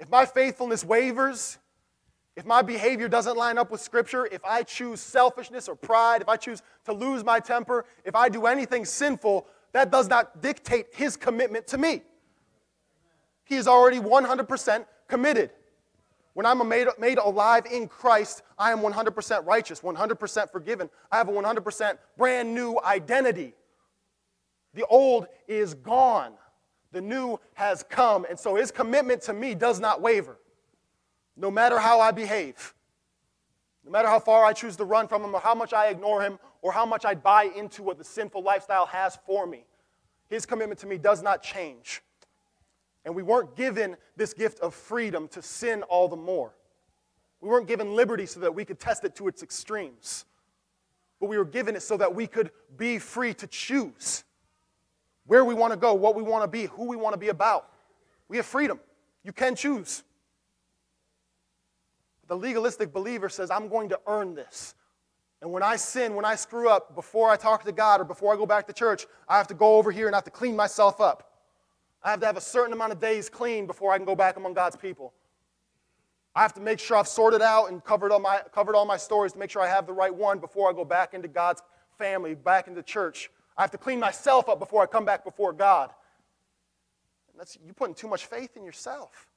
if my faithfulness wavers, if my behavior doesn't line up with Scripture, if I choose selfishness or pride, if I choose to lose my temper, if I do anything sinful, that does not dictate His commitment to me. He is already 100% committed. When I'm made, made alive in Christ, I am 100% righteous, 100% forgiven. I have a 100% brand new identity. The old is gone, the new has come. And so his commitment to me does not waver, no matter how I behave. No matter how far I choose to run from him, or how much I ignore him, or how much I buy into what the sinful lifestyle has for me, his commitment to me does not change. And we weren't given this gift of freedom to sin all the more. We weren't given liberty so that we could test it to its extremes. But we were given it so that we could be free to choose where we want to go, what we want to be, who we want to be about. We have freedom. You can choose. The legalistic believer says, I'm going to earn this. And when I sin, when I screw up, before I talk to God or before I go back to church, I have to go over here and I have to clean myself up. I have to have a certain amount of days clean before I can go back among God's people. I have to make sure I've sorted out and covered all my, covered all my stories to make sure I have the right one before I go back into God's family, back into church. I have to clean myself up before I come back before God. That's, you're putting too much faith in yourself.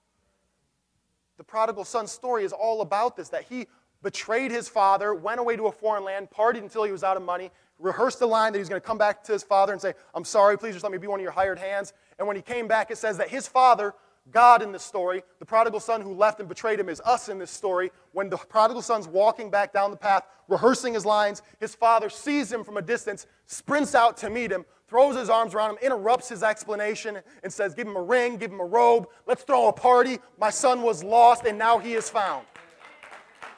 The prodigal son story is all about this that he betrayed his father, went away to a foreign land, partied until he was out of money, rehearsed the line that he was going to come back to his father and say, I'm sorry, please just let me be one of your hired hands. And when he came back, it says that his father, God in this story, the prodigal son who left and betrayed him is us in this story. When the prodigal son's walking back down the path, rehearsing his lines, his father sees him from a distance, sprints out to meet him, throws his arms around him, interrupts his explanation, and says, Give him a ring, give him a robe, let's throw a party. My son was lost, and now he is found.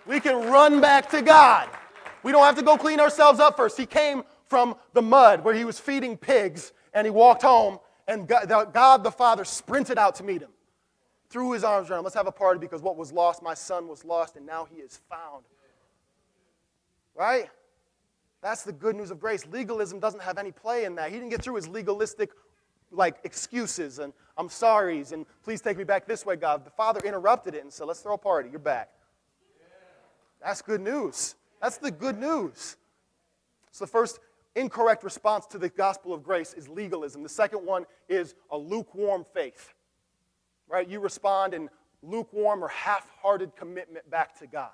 We can run back to God. We don't have to go clean ourselves up first. He came from the mud where he was feeding pigs, and he walked home, and God the Father sprinted out to meet him, threw his arms around him. Let's have a party because what was lost, my son was lost, and now he is found. Right? That's the good news of grace. Legalism doesn't have any play in that. He didn't get through his legalistic like excuses and I'm sorry's and please take me back this way, God. The Father interrupted it and said, Let's throw a party. You're back. That's good news. That's the good news. So, the first incorrect response to the gospel of grace is legalism. The second one is a lukewarm faith. Right? You respond in lukewarm or half hearted commitment back to God.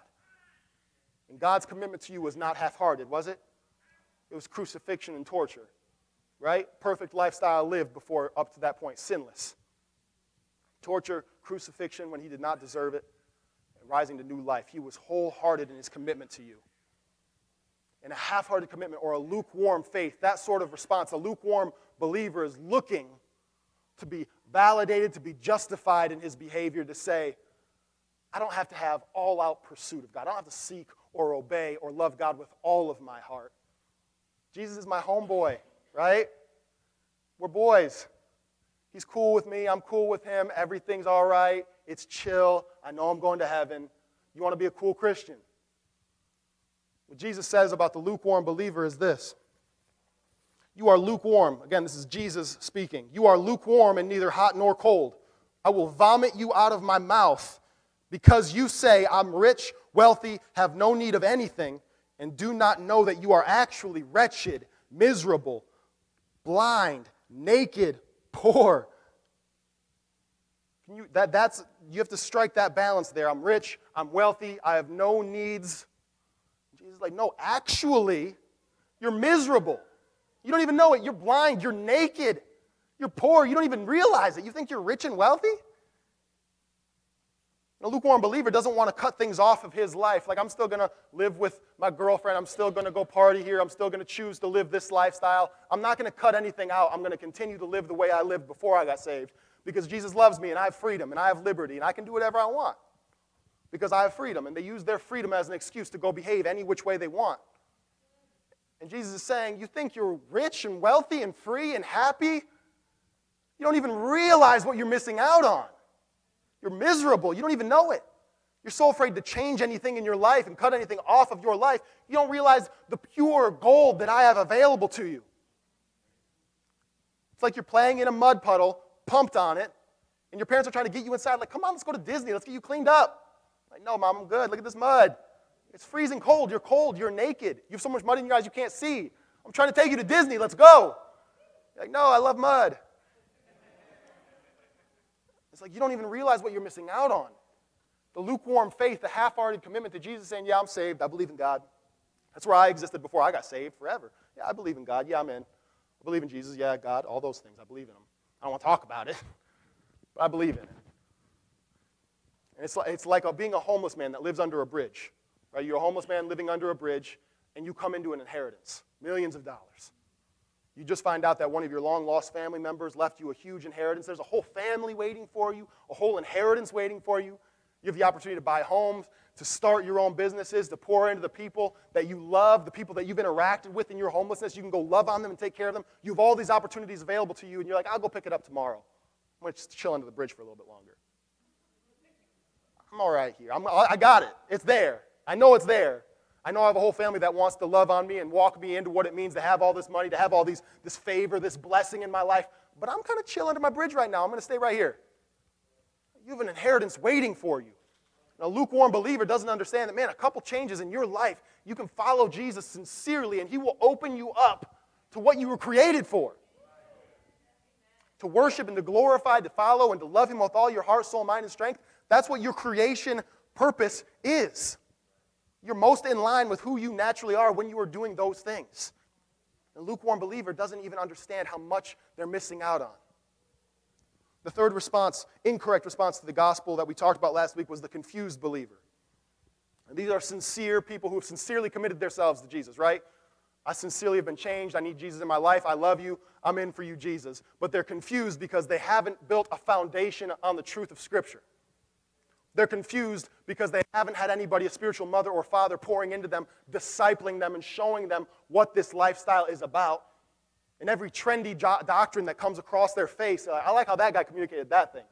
And God's commitment to you was not half hearted, was it? It was crucifixion and torture. Right? Perfect lifestyle lived before up to that point, sinless. Torture, crucifixion when he did not deserve it, and rising to new life. He was wholehearted in his commitment to you in a half hearted commitment or a lukewarm faith, that sort of response, a lukewarm believer is looking to be validated, to be justified in his behavior, to say, I don't have to have all out pursuit of God. I don't have to seek or obey or love God with all of my heart. Jesus is my homeboy, right? We're boys. He's cool with me. I'm cool with him. Everything's all right. It's chill. I know I'm going to heaven. You want to be a cool Christian? What Jesus says about the lukewarm believer is this You are lukewarm. Again, this is Jesus speaking. You are lukewarm and neither hot nor cold. I will vomit you out of my mouth because you say, I'm rich, wealthy, have no need of anything, and do not know that you are actually wretched, miserable, blind, naked, poor. Can you, that, that's, you have to strike that balance there. I'm rich, I'm wealthy, I have no needs. Jesus like, no, actually, you're miserable. You don't even know it. You're blind. You're naked. You're poor. You don't even realize it. You think you're rich and wealthy? A lukewarm believer doesn't want to cut things off of his life. Like, I'm still going to live with my girlfriend. I'm still going to go party here. I'm still going to choose to live this lifestyle. I'm not going to cut anything out. I'm going to continue to live the way I lived before I got saved because Jesus loves me and I have freedom and I have liberty and I can do whatever I want because I have freedom. And they use their freedom as an excuse to go behave any which way they want. And Jesus is saying, You think you're rich and wealthy and free and happy? You don't even realize what you're missing out on. You're miserable. You don't even know it. You're so afraid to change anything in your life and cut anything off of your life, you don't realize the pure gold that I have available to you. It's like you're playing in a mud puddle, pumped on it, And your parents are trying to get you inside, like, come on, let's go to Disney. Let's get you cleaned up. Like, no, mom, I'm good. Look at this mud. It's freezing cold. You're cold. You're naked. You have so much mud in your eyes you can't see. I'm trying to take you to Disney. Let's go. You're like, no, I love mud. It's like you don't even realize what you're missing out on. The lukewarm faith, the half hearted commitment to Jesus saying, Yeah, I'm saved. I believe in God. That's where I existed before I got saved forever. Yeah, I believe in God. Yeah, I'm in. I believe in Jesus. Yeah, God. All those things. I believe in them. I don't want to talk about it, but I believe in it. And it's like, it's like being a homeless man that lives under a bridge. Right? You're a homeless man living under a bridge, and you come into an inheritance millions of dollars. You just find out that one of your long lost family members left you a huge inheritance. There's a whole family waiting for you, a whole inheritance waiting for you. You have the opportunity to buy homes, to start your own businesses, to pour into the people that you love, the people that you've interacted with in your homelessness. You can go love on them and take care of them. You have all these opportunities available to you, and you're like, I'll go pick it up tomorrow. I'm going to chill under the bridge for a little bit longer. I'm all right here. I'm, I got it. It's there. I know it's there. I know I have a whole family that wants to love on me and walk me into what it means to have all this money, to have all these, this favor, this blessing in my life. But I'm kind of chill under my bridge right now. I'm going to stay right here. You have an inheritance waiting for you. And a lukewarm believer doesn't understand that, man, a couple changes in your life, you can follow Jesus sincerely, and he will open you up to what you were created for. To worship and to glorify, to follow, and to love him with all your heart, soul, mind, and strength. That's what your creation purpose is. You're most in line with who you naturally are when you are doing those things. A lukewarm believer doesn't even understand how much they're missing out on. The third response, incorrect response to the gospel that we talked about last week, was the confused believer. And these are sincere people who have sincerely committed themselves to Jesus, right? I sincerely have been changed. I need Jesus in my life. I love you. I'm in for you, Jesus. But they're confused because they haven't built a foundation on the truth of Scripture. They're confused because they haven't had anybody, a spiritual mother or father, pouring into them, discipling them, and showing them what this lifestyle is about. And every trendy jo- doctrine that comes across their face, uh, I like how that guy communicated that thing.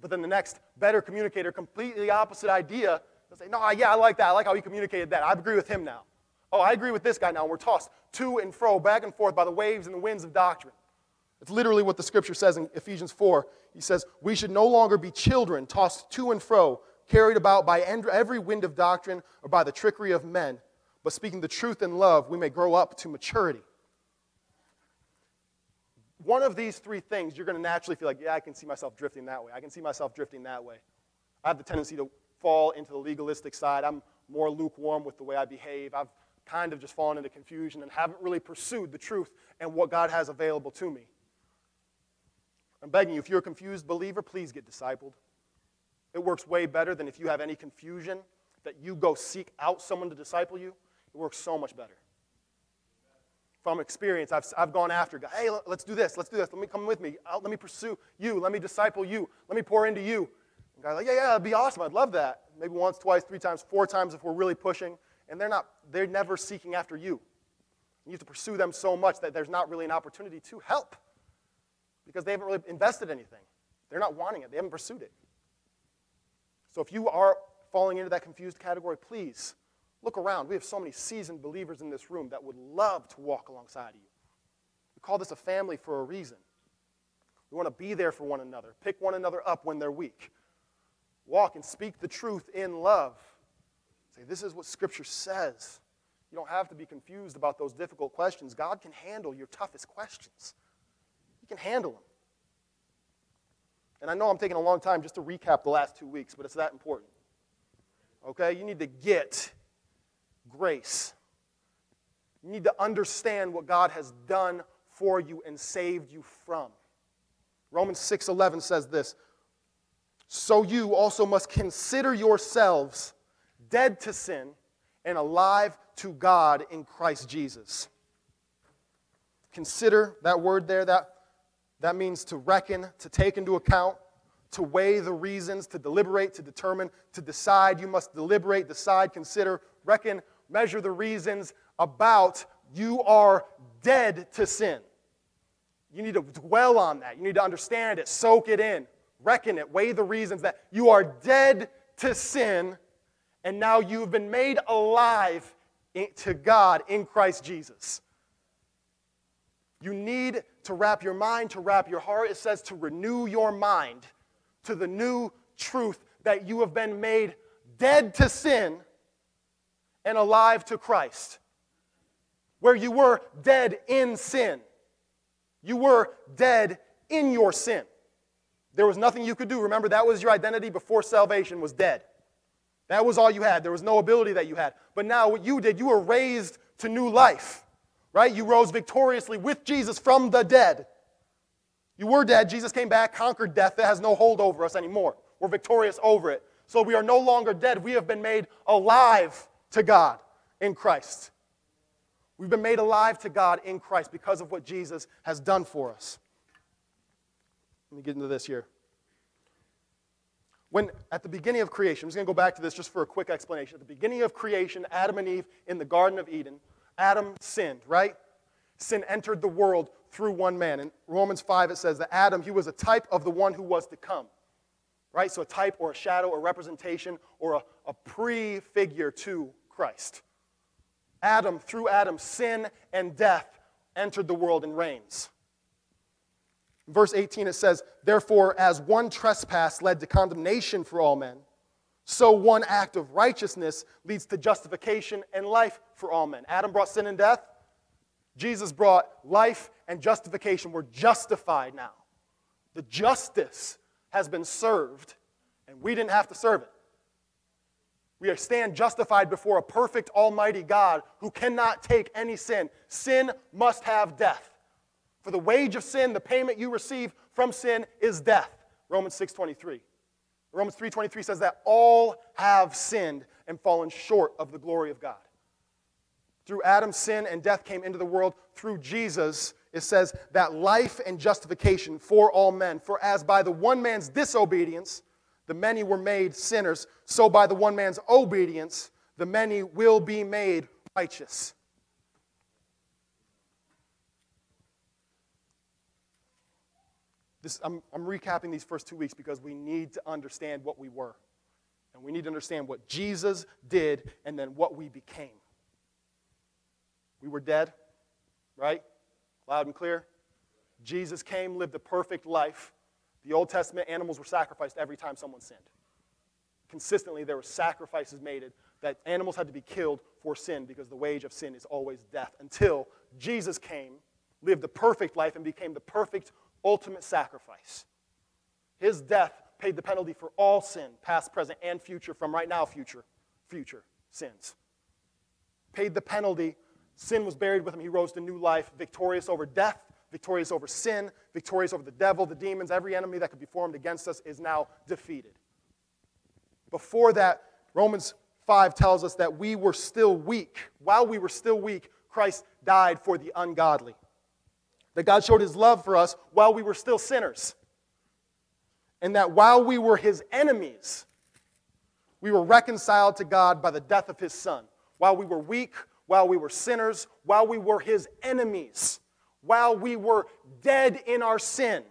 But then the next better communicator, completely opposite idea, they'll say, No, yeah, I like that. I like how he communicated that. I agree with him now. Oh, I agree with this guy now. And we're tossed to and fro, back and forth by the waves and the winds of doctrine. It's literally what the scripture says in Ephesians 4. He says, We should no longer be children tossed to and fro, carried about by every wind of doctrine or by the trickery of men, but speaking the truth in love, we may grow up to maturity. One of these three things, you're going to naturally feel like, yeah, I can see myself drifting that way. I can see myself drifting that way. I have the tendency to fall into the legalistic side. I'm more lukewarm with the way I behave. I've kind of just fallen into confusion and haven't really pursued the truth and what God has available to me. I'm begging you, if you're a confused believer, please get discipled. It works way better than if you have any confusion that you go seek out someone to disciple you. It works so much better. From experience, I've, I've gone after God. Hey, let's do this. Let's do this. Let me come with me. I'll, let me pursue you. Let me disciple you. Let me pour into you. And like, yeah, yeah, that'd be awesome. I'd love that. Maybe once, twice, three times, four times if we're really pushing. And they're not, they're never seeking after you. You have to pursue them so much that there's not really an opportunity to help because they haven't really invested anything. They're not wanting it, they haven't pursued it. So if you are falling into that confused category, please look around. We have so many seasoned believers in this room that would love to walk alongside of you. We call this a family for a reason. We want to be there for one another, pick one another up when they're weak, walk and speak the truth in love. Say, this is what Scripture says. You don't have to be confused about those difficult questions. God can handle your toughest questions. He can handle them. And I know I'm taking a long time just to recap the last two weeks, but it's that important. Okay? You need to get grace. You need to understand what God has done for you and saved you from. Romans 6:11 says this, "So you also must consider yourselves dead to sin and alive to God in Christ Jesus." Consider that word there, that that means to reckon, to take into account, to weigh the reasons, to deliberate, to determine, to decide. You must deliberate, decide, consider, reckon, measure the reasons about you are dead to sin. You need to dwell on that. You need to understand it, soak it in, reckon it, weigh the reasons that you are dead to sin, and now you've been made alive to God in Christ Jesus. You need to wrap your mind, to wrap your heart. It says to renew your mind. to the new truth that you have been made dead to sin and alive to Christ. Where you were dead in sin. You were dead in your sin. There was nothing you could do. Remember, that was your identity before salvation was dead. That was all you had. There was no ability that you had. But now, what you did, you were raised to new life, right? You rose victoriously with Jesus from the dead. You were dead. Jesus came back, conquered death. That has no hold over us anymore. We're victorious over it. So we are no longer dead. We have been made alive to God in Christ. We've been made alive to God in Christ because of what Jesus has done for us. Let me get into this here. When at the beginning of creation, I'm just going to go back to this just for a quick explanation. At the beginning of creation, Adam and Eve in the Garden of Eden, Adam sinned, right? Sin entered the world through one man. In Romans 5, it says that Adam, he was a type of the one who was to come, right? So a type or a shadow or representation or a, a prefigure to Christ. Adam, through Adam, sin and death entered the world and reigns. verse 18, it says, Therefore, as one trespass led to condemnation for all men, so one act of righteousness leads to justification and life for all men. Adam brought sin and death. Jesus brought life and justification. We're justified now. The justice has been served, and we didn't have to serve it. We stand justified before a perfect, almighty God who cannot take any sin. Sin must have death. For the wage of sin, the payment you receive from sin is death. Romans 6:23. Romans 3:23 says that all have sinned and fallen short of the glory of God. Through Adam, sin and death came into the world. Through Jesus, it says that life and justification for all men. For as by the one man's disobedience, the many were made sinners, so by the one man's obedience, the many will be made righteous. This, I'm, I'm recapping these first two weeks because we need to understand what we were. And we need to understand what Jesus did and then what we became. We were dead, right? Loud and clear. Jesus came, lived a perfect life, the Old Testament animals were sacrificed every time someone sinned. Consistently, there were sacrifices made that animals had to be killed for sin because the wage of sin is always death until Jesus came, lived the perfect life, and became the perfect ultimate sacrifice. His death paid the penalty for all sin, past, present, and future, from right now, future, future sins. Paid the penalty. Sin was buried with him. He rose to new life, victorious over death victorious over sin, victorious over the devil, the demons, every enemy that could be formed against us is now defeated. Before that, Romans 5 tells us that we were still weak. While we were still weak, Christ died for the ungodly. That God showed his love for us while we were still sinners. And that while we were his enemies, we were reconciled to God by the death of his son. While we were weak, while we were sinners, while we were his enemies, while we were dead in our sin.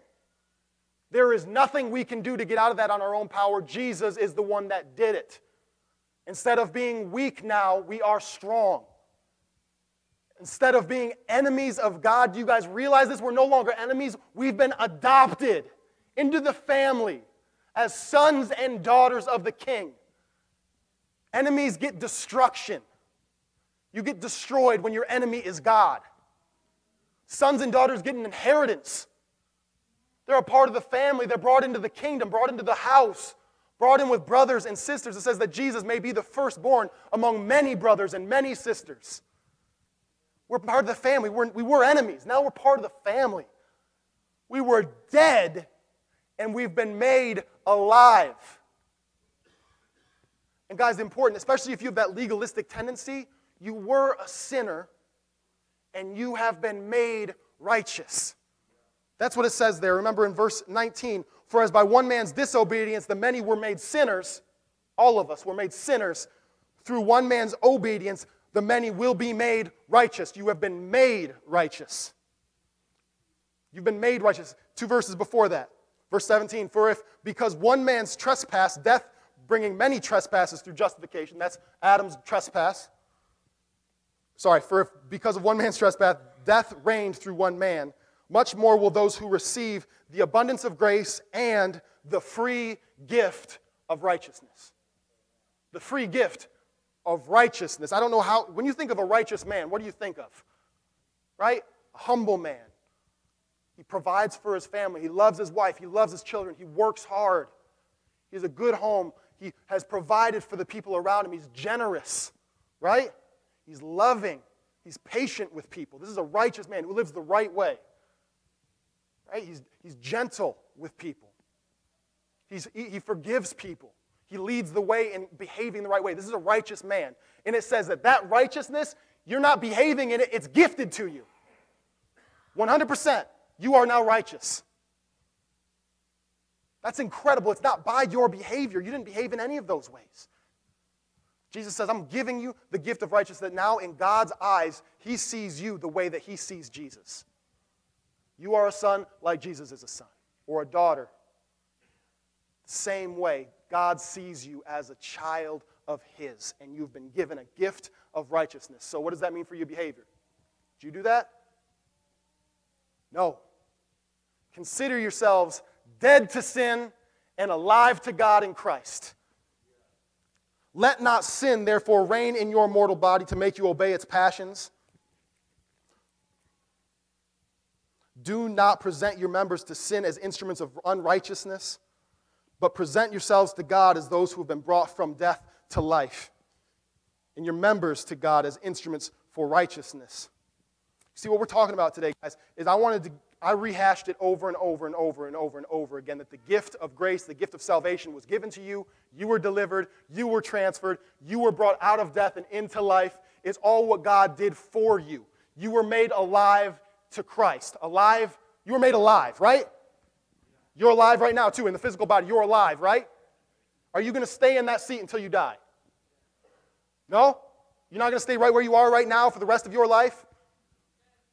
There is nothing we can do to get out of that on our own power. Jesus is the one that did it. Instead of being weak now, we are strong. Instead of being enemies of God, do you guys realize this? We're no longer enemies. We've been adopted into the family as sons and daughters of the king. Enemies get destruction. You get destroyed when your enemy is God. Sons and daughters get an inheritance. They're a part of the family. They're brought into the kingdom, brought into the house, brought in with brothers and sisters. It says that Jesus may be the firstborn among many brothers and many sisters. We're part of the family. We're, we were enemies. Now we're part of the family. We were dead and we've been made alive. And, guys, important, especially if you have that legalistic tendency, you were a sinner and you have been made righteous. That's what it says there. Remember in verse 19, for as by one man's disobedience the many were made sinners, all of us were made sinners, through one man's obedience the many will be made righteous. You have been made righteous. You've been made righteous. Two verses before that. Verse 17, for if because one man's trespass, death bringing many trespasses through justification, that's Adam's trespass, Sorry, for if because of one man's trespass death reigned through one man, much more will those who receive the abundance of grace and the free gift of righteousness. The free gift of righteousness. I don't know how, when you think of a righteous man, what do you think of? Right? A humble man. He provides for his family. He loves his wife. He loves his children. He works hard. He has a good home. He has provided for the people around him. He's generous, right? He's loving. He's patient with people. This is a righteous man who lives the right way. Right? He's, he's gentle with people. He's, he, he forgives people. He leads the way in behaving the right way. This is a righteous man. And it says that that righteousness, you're not behaving in it, it's gifted to you. 100%. You are now righteous. That's incredible. It's not by your behavior. You didn't behave in any of those ways. Jesus says, I'm giving you the gift of righteousness that now in God's eyes, He sees you the way that He sees Jesus. You are a son like Jesus is a son, or a daughter. Same way, God sees you as a child of His, and you've been given a gift of righteousness. So, what does that mean for your behavior? Do you do that? No. Consider yourselves dead to sin and alive to God in Christ. Let not sin, therefore, reign in your mortal body to make you obey its passions. Do not present your members to sin as instruments of unrighteousness, but present yourselves to God as those who have been brought from death to life, and your members to God as instruments for righteousness. See, what we're talking about today, guys, is I wanted to, I rehashed it over and over and over and over and over again that the gift of grace, the gift of salvation was given to you. You were delivered. You were transferred. You were brought out of death and into life. It's all what God did for you. You were made alive to Christ. Alive, you were made alive, right? You're alive right now, too, in the physical body. You're alive, right? Are you going to stay in that seat until you die? No? You're not going to stay right where you are right now for the rest of your life?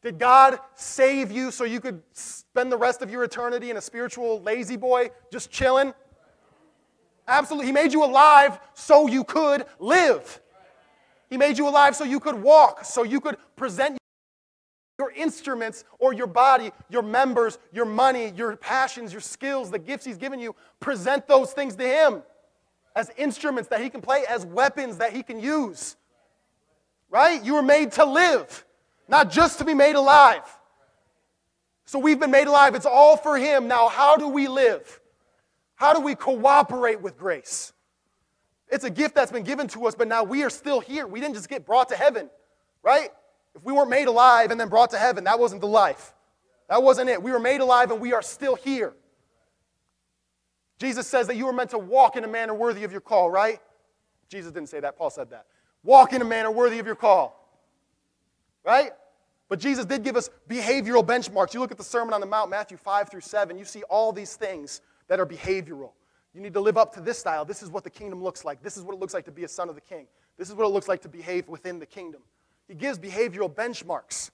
Did God save you so you could spend the rest of your eternity in a spiritual lazy boy, just chilling? Absolutely. He made you alive so you could live. He made you alive so you could walk, so you could present your instruments or your body, your members, your money, your passions, your skills, the gifts He's given you. Present those things to Him as instruments that He can play, as weapons that He can use. Right? You were made to live not just to be made alive. So we've been made alive. It's all for Him. Now, how do we live? How do we cooperate with grace? It's a gift that's been given to us, but now we are still here. We didn't just get brought to heaven, right? If we weren't made alive and then brought to heaven, that wasn't the life. That wasn't it. We were made alive and we are still here. Jesus says that you were meant to walk in a manner worthy of your call, right? Jesus didn't say that. Paul said that. Walk in a manner worthy of your call. Right? But Jesus did give us behavioral benchmarks. You look at the Sermon on the Mount, Matthew 5 through 7, you see all these things that are behavioral. You need to live up to this style. This is what the kingdom looks like. This is what it looks like to be a son of the king. This is what it looks like to behave within the kingdom. He gives behavioral benchmarks.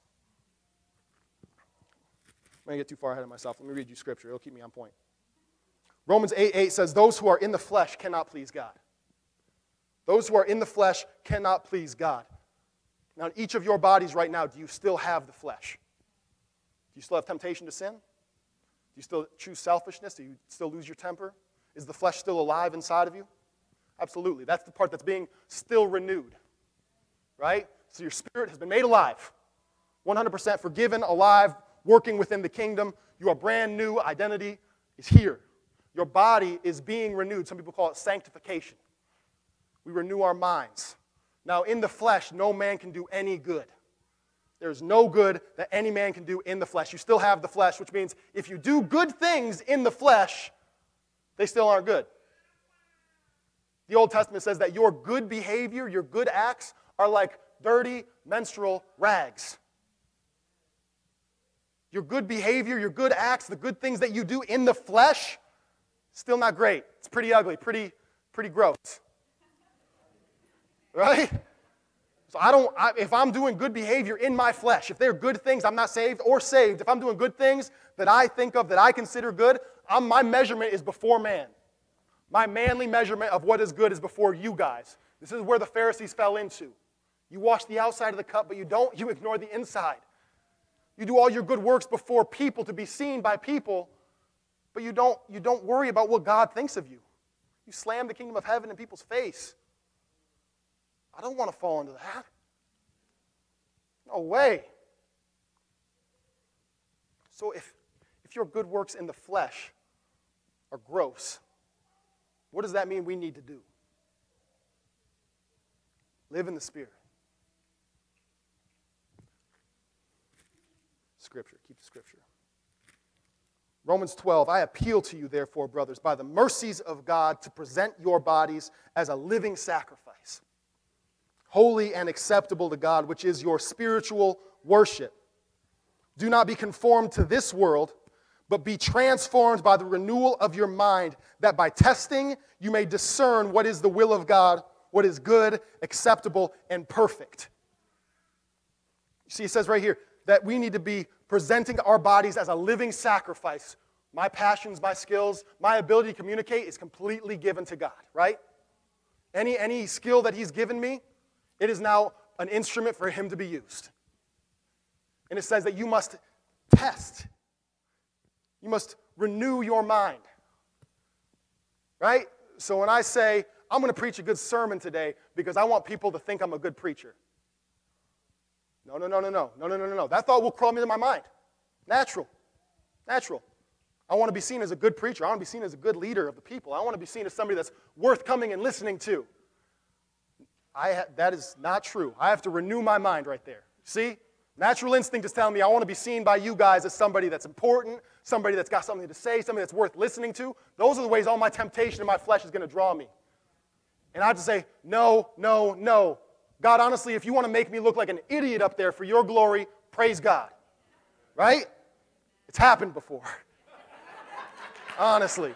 I'm going to get too far ahead of myself. Let me read you scripture. It'll keep me on point. Romans 8 8 says, Those who are in the flesh cannot please God. Those who are in the flesh cannot please God. Now, in each of your bodies right now, do you still have the flesh? Do you still have temptation to sin? Do you still choose selfishness? Do you still lose your temper? Is the flesh still alive inside of you? Absolutely. That's the part that's being still renewed. Right? So your spirit has been made alive. 100% forgiven, alive, working within the kingdom. You are brand new. Identity is here. Your body is being renewed. Some people call it sanctification. We renew our minds. Now, in the flesh, no man can do any good. There's no good that any man can do in the flesh. You still have the flesh, which means if you do good things in the flesh, they still aren't good. The Old Testament says that your good behavior, your good acts, are like dirty menstrual rags. Your good behavior, your good acts, the good things that you do in the flesh, still not great. It's pretty ugly, pretty, pretty gross. Right? So I don't, I, if I'm doing good behavior in my flesh, if they're good things, I'm not saved or saved. If I'm doing good things that I think of, that I consider good, I'm, my measurement is before man. My manly measurement of what is good is before you guys. This is where the Pharisees fell into. You wash the outside of the cup, but you don't, you ignore the inside. You do all your good works before people to be seen by people, but you don't, you don't worry about what God thinks of you. You slam the kingdom of heaven in people's face. I don't want to fall into that. No way. So if, if your good works in the flesh are gross, what does that mean we need to do? Live in the Spirit. Scripture. Keep the Scripture. Romans 12, I appeal to you, therefore, brothers, by the mercies of God, to present your bodies as a living sacrifice, holy and acceptable to God, which is your spiritual worship. Do not be conformed to this world, but be transformed by the renewal of your mind, that by testing you may discern what is the will of God, what is good, acceptable, and perfect. See, it says right here that we need to be presenting our bodies as a living sacrifice. My passions, my skills, my ability to communicate is completely given to God, right? Any, any skill that He's given me, it is now an instrument for Him to be used. And it says that you must test, you must renew your mind, right? So when I say, I'm going to preach a good sermon today because I want people to think I'm a good preacher. No, no, no, no, no, no, no, no, no. That thought will crawl into my mind. Natural. Natural. I want to be seen as a good preacher. I want to be seen as a good leader of the people. I want to be seen as somebody that's worth coming and listening to. I ha- that is not true. I have to renew my mind right there. See? Natural instinct is telling me I want to be seen by you guys as somebody that's important, somebody that's got something to say, somebody that's worth listening to. Those are the ways all my temptation in my flesh is going to draw me. And I have to say, no, no, no. God, honestly, if you want to make me look like an idiot up there for your glory, praise God. Right? It's happened before. honestly.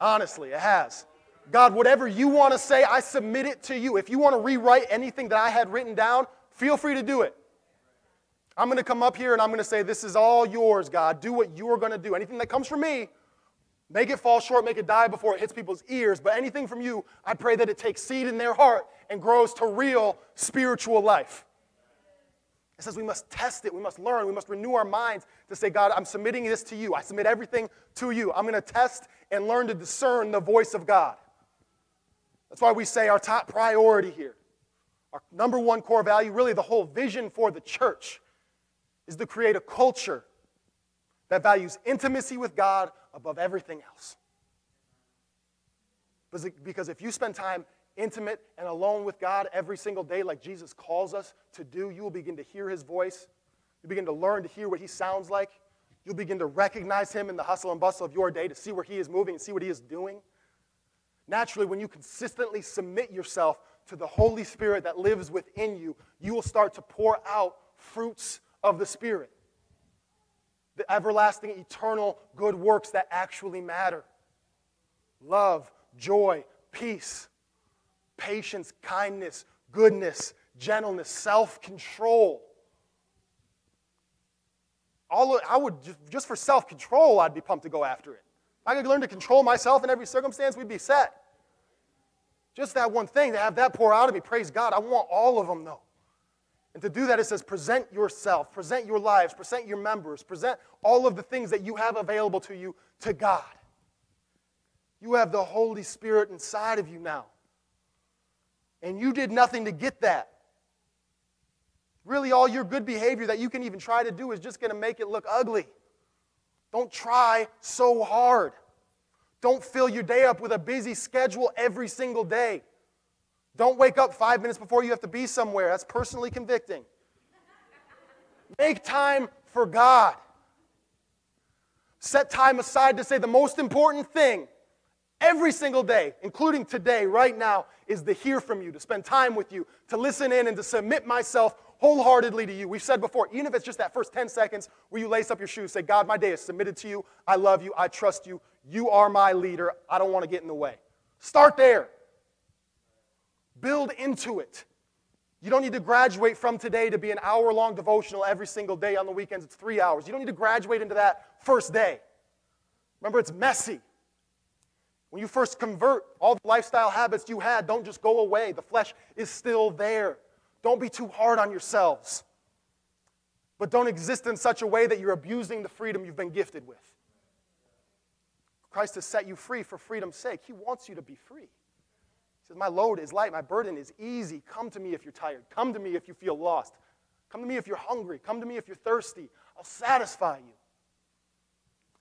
Honestly, it has. God, whatever you want to say, I submit it to you. If you want to rewrite anything that I had written down, feel free to do it. I'm going to come up here and I'm going to say, This is all yours, God. Do what you're going to do. Anything that comes from me, make it fall short, make it die before it hits people's ears. But anything from you, I pray that it takes seed in their heart and grows to real spiritual life. It says we must test it, we must learn, we must renew our minds to say, God, I'm submitting this to you. I submit everything to you. I'm going to test and learn to discern the voice of God. That's why we say our top priority here, our number one core value, really the whole vision for the church, is to create a culture that values intimacy with God above everything else. Because if you spend time intimate and alone with God every single day, like Jesus calls us to do, you will begin to hear his voice. You begin to learn to hear what he sounds like. You'll begin to recognize him in the hustle and bustle of your day to see where he is moving and see what he is doing. Naturally, when you consistently submit yourself to the Holy Spirit that lives within you, you will start to pour out fruits of the Spirit. The everlasting, eternal good works that actually matter love, joy, peace, patience, kindness, goodness, gentleness, self control. All I would just for self control, I'd be pumped to go after it. If I could learn to control myself in every circumstance, we'd be set. Just that one thing, to have that pour out of me, praise God. I want all of them, though. And to do that, it says present yourself, present your lives, present your members, present all of the things that you have available to you to God. You have the Holy Spirit inside of you now and you did nothing to get that. Really, all your good behavior that you can even try to do is just going to make it look ugly. Don't try so hard. Don't fill your day up with a busy schedule every single day. Don't wake up five minutes before you have to be somewhere. That's personally convicting. Make time for God. Set time aside to say the most important thing every single day, including today, right now, is to hear from you, to spend time with you, to listen in, and to submit myself wholeheartedly to you. We've said before, even if it's just that first 10 seconds where you lace up your shoes, say, God, my day is submitted to you. I love you. I trust you. You are my leader. I don't want to get in the way. Start there. Build into it. You don't need to graduate from today to be an hour long devotional every single day. On the weekends, it's three hours. You don't need to graduate into that first day. Remember, it's messy. When you first convert, all the lifestyle habits you had don't just go away. The flesh is still there. Don't be too hard on yourselves. But don't exist in such a way that you're abusing the freedom you've been gifted with. Christ has set you free for freedom's sake. He wants you to be free. He says, My load is light, my burden is easy. Come to me if you're tired. Come to me if you feel lost. Come to me if you're hungry. Come to me if you're thirsty. I'll satisfy you.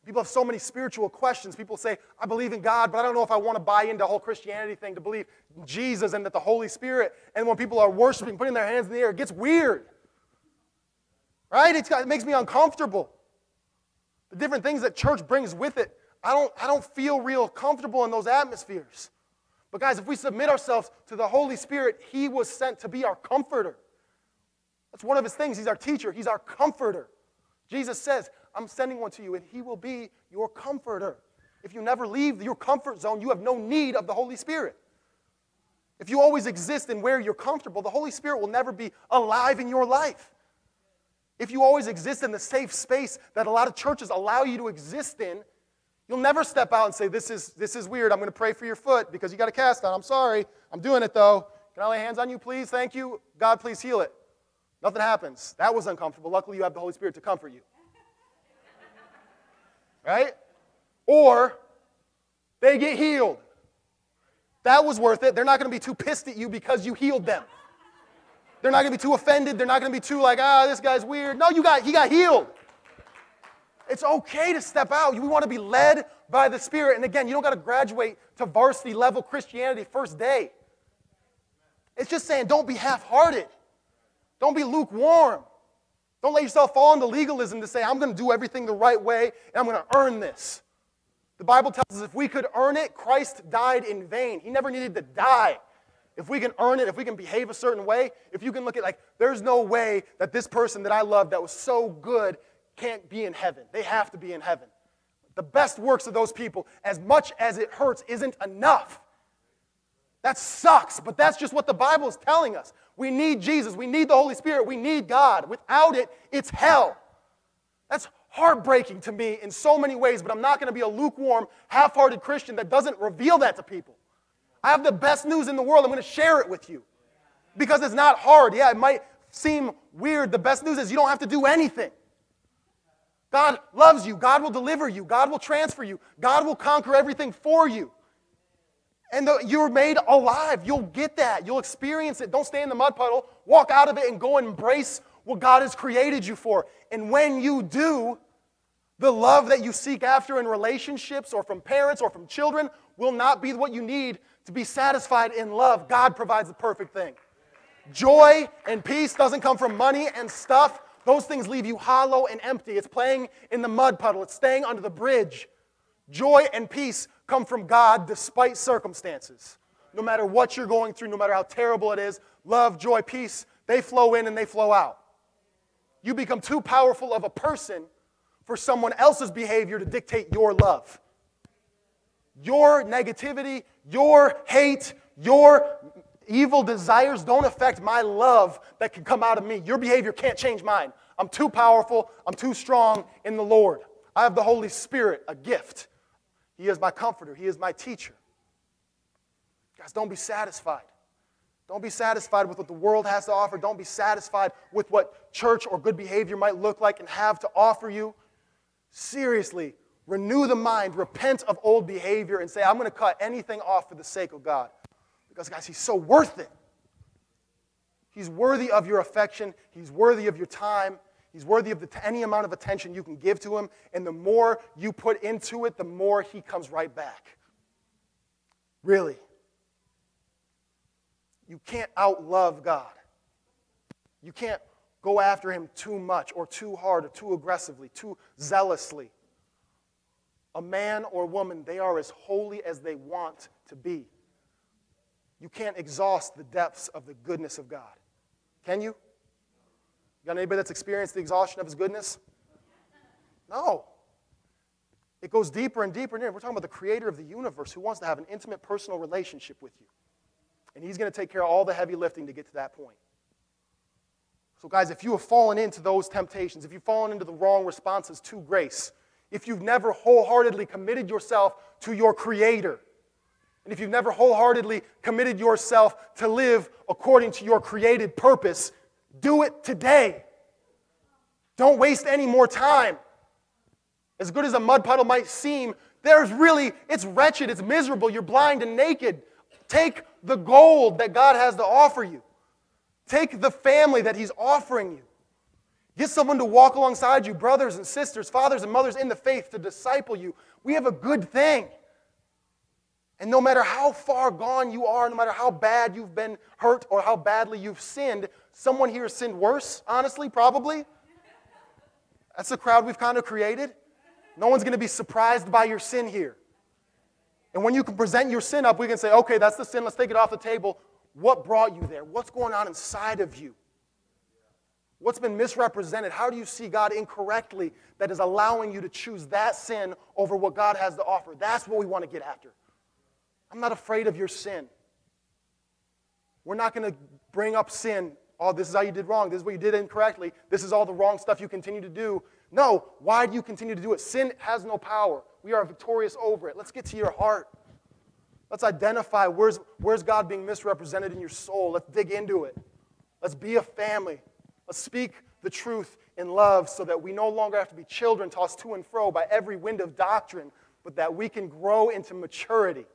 People have so many spiritual questions. People say, I believe in God, but I don't know if I want to buy into the whole Christianity thing to believe Jesus and that the Holy Spirit. And when people are worshiping, putting their hands in the air, it gets weird. Right? It's, it makes me uncomfortable. The different things that church brings with it, I don't, I don't feel real comfortable in those atmospheres. But guys, if we submit ourselves to the Holy Spirit, He was sent to be our comforter. That's one of His things. He's our teacher, He's our comforter. Jesus says, I'm sending one to you, and he will be your comforter. If you never leave your comfort zone, you have no need of the Holy Spirit. If you always exist in where you're comfortable, the Holy Spirit will never be alive in your life. If you always exist in the safe space that a lot of churches allow you to exist in, you'll never step out and say, This is, this is weird. I'm going to pray for your foot because you got a cast on. I'm sorry. I'm doing it though. Can I lay hands on you, please? Thank you. God, please heal it. Nothing happens. That was uncomfortable. Luckily, you have the Holy Spirit to comfort you right? Or they get healed. That was worth it. They're not going to be too pissed at you because you healed them. They're not going to be too offended. They're not going to be too like, ah, this guy's weird. No, you got he got healed. It's okay to step out. We want to be led by the Spirit. And again, you don't got to graduate to varsity level Christianity first day. It's just saying don't be half-hearted. Don't be lukewarm. Don't let yourself fall into legalism to say, I'm going to do everything the right way and I'm going to earn this. The Bible tells us if we could earn it, Christ died in vain. He never needed to die. If we can earn it, if we can behave a certain way, if you can look at like, there's no way that this person that I love that was so good can't be in heaven. They have to be in heaven. The best works of those people, as much as it hurts, isn't enough. That sucks, but that's just what the Bible is telling us. We need Jesus. We need the Holy Spirit. We need God. Without it, it's hell. That's heartbreaking to me in so many ways, but I'm not going to be a lukewarm, half hearted Christian that doesn't reveal that to people. I have the best news in the world. I'm going to share it with you because it's not hard. Yeah, it might seem weird. The best news is you don't have to do anything. God loves you. God will deliver you. God will transfer you. God will conquer everything for you. And the, you're made alive. You'll get that. You'll experience it. Don't stay in the mud puddle. Walk out of it and go embrace what God has created you for. And when you do, the love that you seek after in relationships or from parents or from children will not be what you need to be satisfied in love. God provides the perfect thing. Joy and peace doesn't come from money and stuff. Those things leave you hollow and empty. It's playing in the mud puddle, it's staying under the bridge. Joy and peace come from God despite circumstances. No matter what you're going through, no matter how terrible it is, love, joy, peace, they flow in and they flow out. You become too powerful of a person for someone else's behavior to dictate your love. Your negativity, your hate, your evil desires don't affect my love that can come out of me. Your behavior can't change mine. I'm too powerful, I'm too strong in the Lord. I have the Holy Spirit, a gift. He is my comforter, He is my teacher. Guys, don't be satisfied. Don't be satisfied with what the world has to offer. Don't be satisfied with what church or good behavior might look like and have to offer you. Seriously, renew the mind, repent of old behavior, and say, I'm going to cut anything off for the sake of God. Because, guys, He's so worth it. He's worthy of your affection, He's worthy of your time, He's worthy of the, any amount of attention you can give to him, and the more you put into it, the more he comes right back. Really. You can't outlove God. You can't go after him too much or too hard or too aggressively, too zealously. A man or woman, they are as holy as they want to be. You can't exhaust the depths of the goodness of God. Can you? Got anybody that's experienced the exhaustion of his goodness? No. It goes deeper and deeper and deeper. We're talking about the creator of the universe who wants to have an intimate personal relationship with you. And he's going to take care of all the heavy lifting to get to that point. So, guys, if you have fallen into those temptations, if you've fallen into the wrong responses to grace, if you've never wholeheartedly committed yourself to your Creator, and if you've never wholeheartedly committed yourself to live according to your created purpose, do it today. Don't waste any more time. As good as a mud puddle might seem There's really, it's wretched, it's miserable, you're blind and naked. Take the gold that God has to offer you. Take the family that He's offering you. Get someone to walk alongside you, brothers and sisters, fathers and mothers in the faith to disciple you. We have a good thing. And no matter how far gone you are, no matter how bad you've been hurt or how badly you've sinned, someone here sinned worse, honestly, probably. That's the crowd we've kind of created. No one's going to be surprised by your sin here. And when you can present your sin up, we can say, okay, that's the sin, let's take it off the table. What brought you there? What's going on inside of you? What's been misrepresented? How do you see God incorrectly that is allowing you to choose that sin over what God has to offer? That's what we want to get after. I'm not afraid of your sin. We're not going to bring up sin. Oh, this is how you did wrong. This is what you did incorrectly. This is all the wrong stuff you continue to do. No, why do you continue to do it? Sin has no power. We are victorious over it. Let's get to your heart. Let's identify where's, where's God being misrepresented in your soul. Let's dig into it. Let's be a family. Let's speak the truth in love so that we no longer have to be children tossed to and fro by every wind of doctrine, but that we can grow into maturity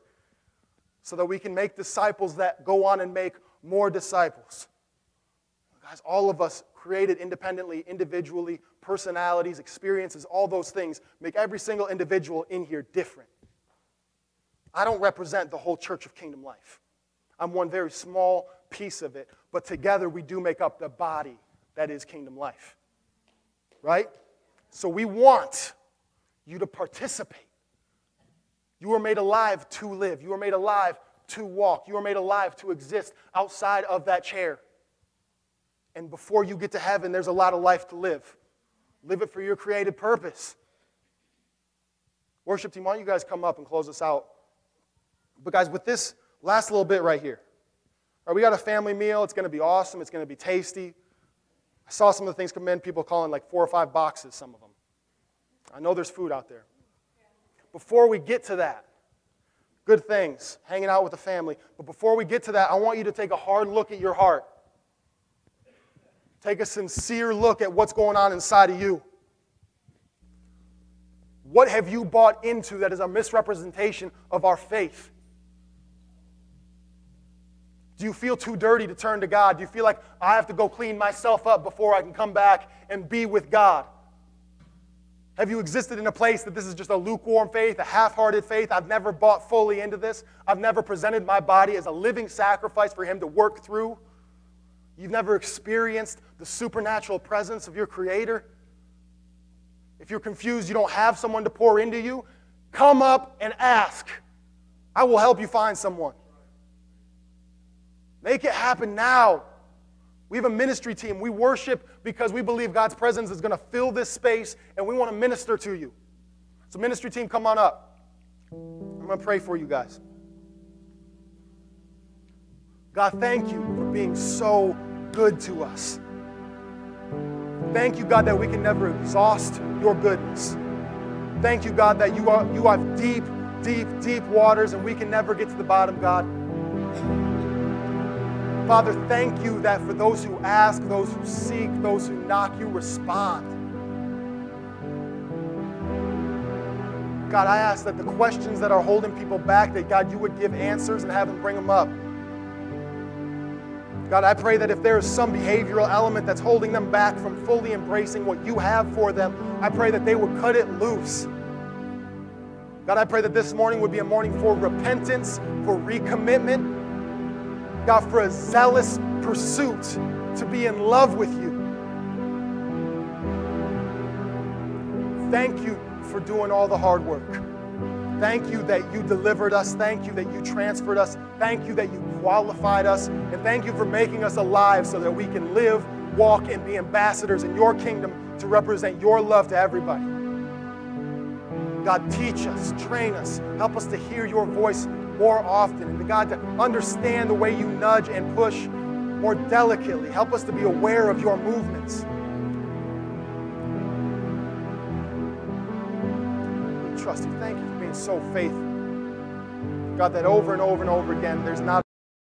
so that we can make disciples that go on and make more disciples. Guys, all of us created independently, individually, personalities, experiences, all those things make every single individual in here different. I don't represent the whole church of kingdom life. I'm one very small piece of it, but together we do make up the body that is kingdom life. Right? So we want you to participate. You are made alive to live. You are made alive to walk. You are made alive to exist outside of that chair. And before you get to heaven, there's a lot of life to live. Live it for your created purpose. Worship team, why don't you guys come up and close us out? But, guys, with this last little bit right here, all right, we got a family meal. It's going to be awesome. It's going to be tasty. I saw some of the things come in, people calling like four or five boxes, some of them. I know there's food out there before we get to that, good things, hanging out with the family. But before we get to that, I want you to take a hard look at your heart. Take a sincere look at what's going on inside of you. What have you bought into that is a misrepresentation of our faith? Do you feel too dirty to turn to God? Do you feel like I have to go clean myself up before I can come back and be with God? Have you existed in a place that this is just a lukewarm faith, a half hearted faith? I've never bought fully into this. I've never presented my body as a living sacrifice for Him to work through. You've never experienced the supernatural presence of your Creator. If you're confused, you don't have someone to pour into you, come up and ask. I will help you find someone. Make it happen now. We have a ministry team. We worship because we believe God's presence is going to fill this space and we want to minister to you. So, ministry team, come on up. I'm going to pray for you guys. God, thank you for being so good to us. Thank you, God, that we can never exhaust your goodness. Thank you, God, that you, are, you have deep, deep, deep waters and we can never get to the bottom, God. Father, thank you that for those who ask, those who seek, those who knock, you respond. God, I ask that the questions that are holding people back, that God, you would give answers and have them bring them up. God, I pray that if there is some behavioral element that's holding them back from fully embracing what you have for them, I pray that they would cut it loose. God, I pray that this morning would be a morning for repentance, for recommitment, God, for a zealous pursuit to be in love with you. Thank you for doing all the hard work. Thank you that you delivered us. Thank you that you transferred us. Thank you that you qualified us. And thank you for making us alive so that we can live, walk, and be ambassadors in your kingdom to represent your love to everybody. God, teach us, train us, help us to hear your voice more often, and to God to understand the way you nudge and push more delicately. Help us to be aware of your movements. We trust you. Thank you for being so faithful. God, that over and over and over again, there's not